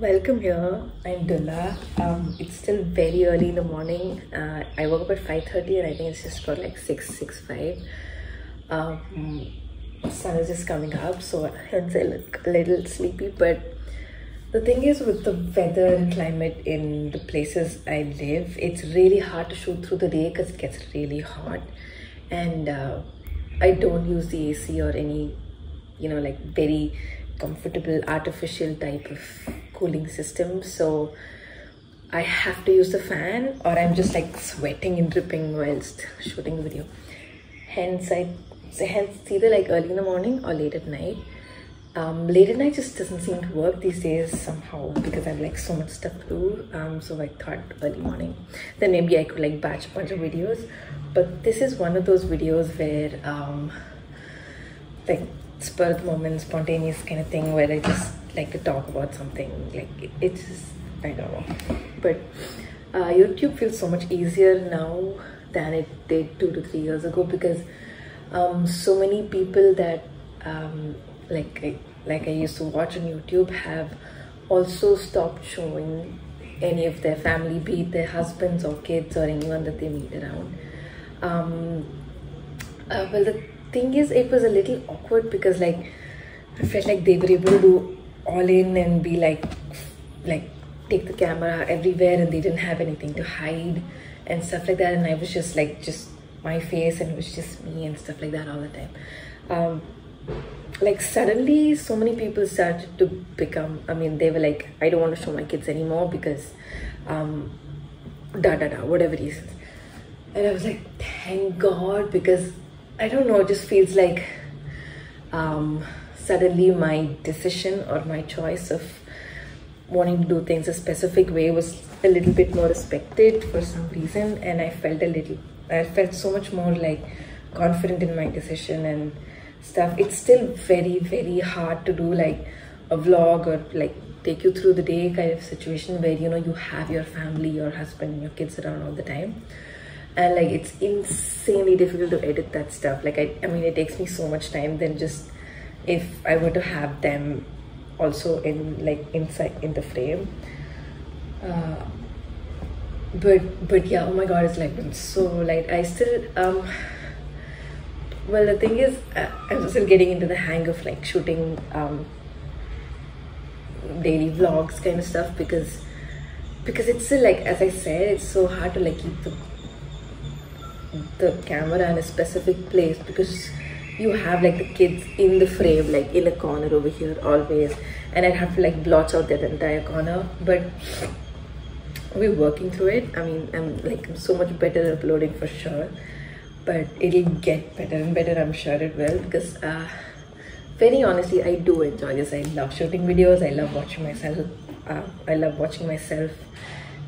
Welcome here. I'm Dulla. Um, it's still very early in the morning. Uh, I woke up at 5.30 and I think it's just got like 6, 6, 5. Um, sun is just coming up, so hence I look a little sleepy. But the thing is with the weather and climate in the places I live, it's really hard to shoot through the day because it gets really hot. And uh, I don't use the AC or any, you know, like very comfortable artificial type of cooling system. So I have to use the fan or I'm just like sweating and dripping whilst shooting the video. Hence I hence it's either like early in the morning or late at night. Um, late at night just doesn't seem to work these days somehow because I have like so much stuff to do. Um, so I thought early morning. Then maybe I could like batch a bunch of videos. But this is one of those videos where um, like spur of the moment, spontaneous kind of thing where I just like talk about something. Like it's I don't know. But uh, YouTube feels so much easier now than it did two to three years ago because um, so many people that um, like I, like I used to watch on YouTube have also stopped showing any of their family, be it their husbands or kids or anyone that they meet around. Um, uh, well, the thing is it was a little awkward because like I felt like they were able to do all in and be like like take the camera everywhere and they didn't have anything to hide and stuff like that. And I was just like just my face and it was just me and stuff like that all the time. Um, like suddenly so many people started to become I mean they were like I don't want to show my kids anymore because um da da da whatever reasons. And I was like thank god because I don't know, it just feels like um, suddenly my decision or my choice of wanting to do things a specific way was a little bit more respected for some reason and I felt a little, I felt so much more like confident in my decision and stuff. It's still very, very hard to do like a vlog or like take you through the day kind of situation where you know you have your family, your husband, your kids around all the time and like it's insanely difficult to edit that stuff like I, I mean it takes me so much time than just if I were to have them also in like inside in the frame. Uh, but but yeah oh my god it's like been so like I still um well the thing is uh, I'm still getting into the hang of like shooting um daily vlogs kind of stuff because because it's still like as I said it's so hard to like keep the the camera in a specific place because you have like the kids in the frame like in a corner over here always. And I'd have to like blotch out that entire corner. But we're working through it. I mean I'm like so much better at uploading for sure. But it'll get better and better I'm sure it will. Because uh, very honestly I do enjoy this. I love shooting videos. I love watching myself uh, I love watching myself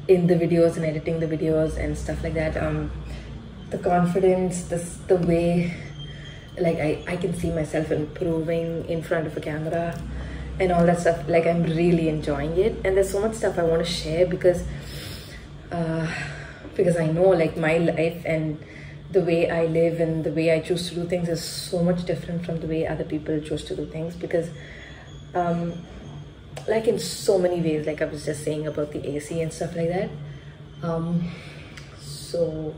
in the videos and editing the videos and stuff like that. Um the confidence, this the way like I, I can see myself improving in front of a camera and all that stuff. Like I'm really enjoying it. And there's so much stuff I want to share because uh, because I know like my life and the way I live and the way I choose to do things is so much different from the way other people choose to do things because um, like in so many ways like I was just saying about the AC and stuff like that um, so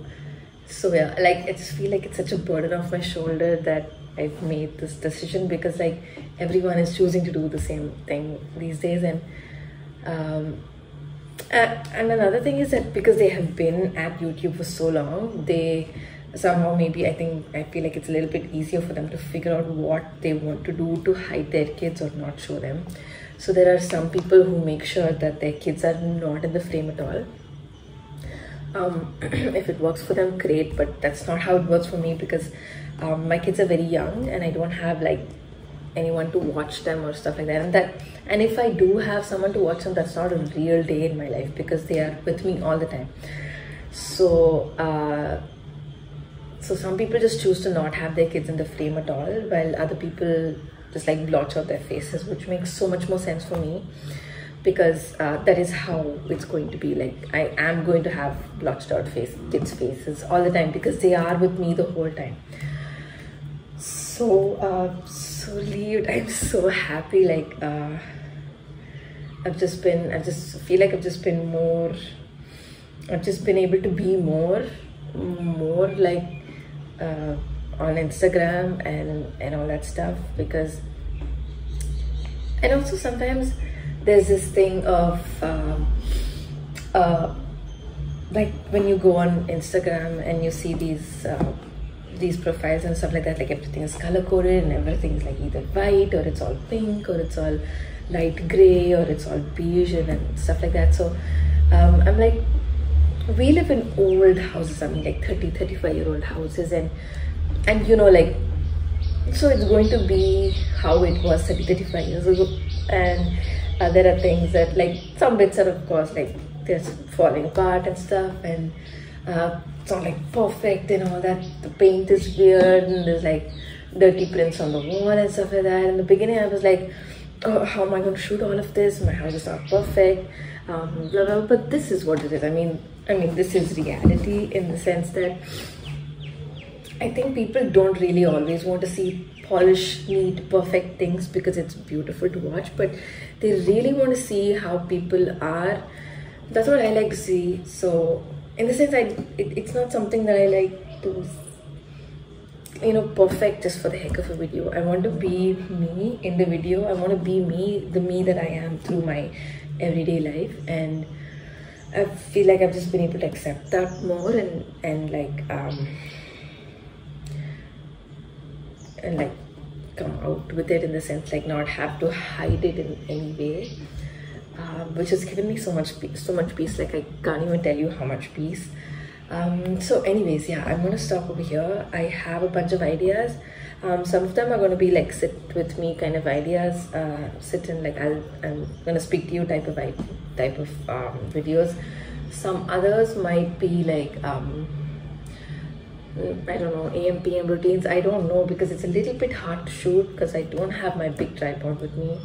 so yeah like i just feel like it's such a burden off my shoulder that i've made this decision because like everyone is choosing to do the same thing these days. And um and another thing is that because they have been at youtube for so long they somehow maybe i think i feel like it's a little bit easier for them to figure out what they want to do to hide their kids or not show them. So there are some people who make sure that their kids are not in the frame at all um, if it works for them great but that's not how it works for me because um, my kids are very young and I don't have like anyone to watch them or stuff like that. And that and if I do have someone to watch them that's not a real day in my life because they are with me all the time. So uh, so some people just choose to not have their kids in the frame at all while other people just like blotch out their faces which makes so much more sense for me because uh, that is how it's going to be. Like i am going to have blotched out face kids faces all the time because they are with me the whole time. So uh, so relieved. I'm so happy. Like uh, I've just been, I just feel like I've just been more, I've just been able to be more, more like uh, on Instagram and and all that stuff because, and also sometimes there's this thing of um, uh, like when you go on Instagram and you see these uh, these profiles and stuff like that, like everything is color coded and everything is like either white or it's all pink or it's all light gray or it's all beige and stuff like that. So um, I'm like, we live in old houses. I mean, like 30, 35 year old houses, and and you know, like so it's going to be how it was 30, 35 years ago, and uh, there are things that like some bits are of course like they're falling apart and stuff and uh, it's not like perfect and all that. The paint is weird and there's like dirty prints on the wall and stuff like that. In the beginning i was like oh how am i going to shoot all of this? My house is not perfect. Um, blah, blah, but this is what it is. I mean i mean this is reality in the sense that i think people don't really always want to see polished neat perfect things because it's beautiful to watch but they really want to see how people are that's what I like to see. So in the sense, I it, it's not something that I like to you know perfect just for the heck of a video. I want to be me in the video. I want to be me, the me that I am through my everyday life, and I feel like I've just been able to accept that more and and like um and like come out with it in the sense like not have to hide it in any way um, which has given me so much peace, so much peace. Like I can't even tell you how much peace. Um, so, anyways, yeah, I'm gonna stop over here. I have a bunch of ideas. Um, some of them are gonna be like sit with me kind of ideas. Uh, sit and like I'll I'm gonna speak to you type of type of um, videos. Some others might be like um, I don't know AM PM routines. I don't know because it's a little bit hard to shoot because I don't have my big tripod with me.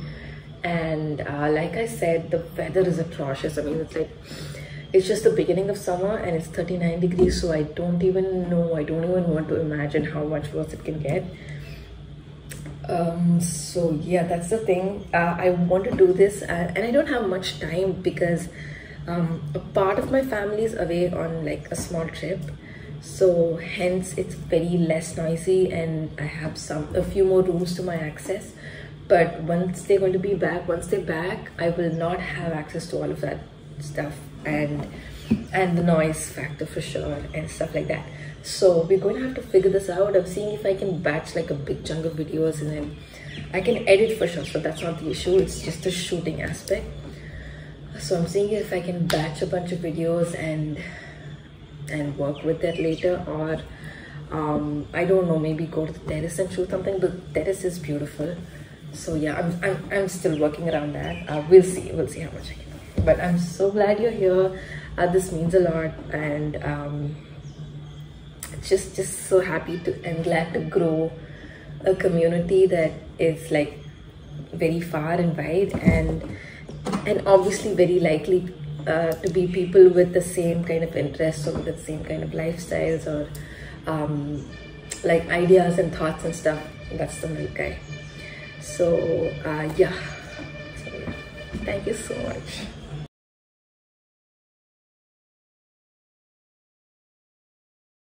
And uh, like I said the weather is atrocious. I mean it's like it's just the beginning of summer and it's 39 degrees so I don't even know I don't even want to imagine how much worse it can get. Um, so yeah that's the thing. Uh, I want to do this uh, and I don't have much time because um, a part of my family is away on like a small trip so hence it's very less noisy and I have some a few more rooms to my access. But once they're going to be back once they're back i will not have access to all of that stuff and and the noise factor for sure and stuff like that. So we're going to have to figure this out. I'm seeing if i can batch like a big chunk of videos and then i can edit for sure so that's not the issue. It's just the shooting aspect. So i'm seeing if i can batch a bunch of videos and and work with that later or um, I don't know, maybe go to the terrace and shoot something. The terrace is beautiful. So yeah I'm, I'm, I'm still working around that. Uh, we'll see we'll see how much I can do. But I'm so glad you're here. Uh, this means a lot and um, just just so happy to and glad to grow a community that is like very far and wide and and obviously very likely uh, to be people with the same kind of interests or with the same kind of lifestyles or um, like ideas and thoughts and stuff. That's the milk guy. So uh, yeah. So yeah. Thank you so much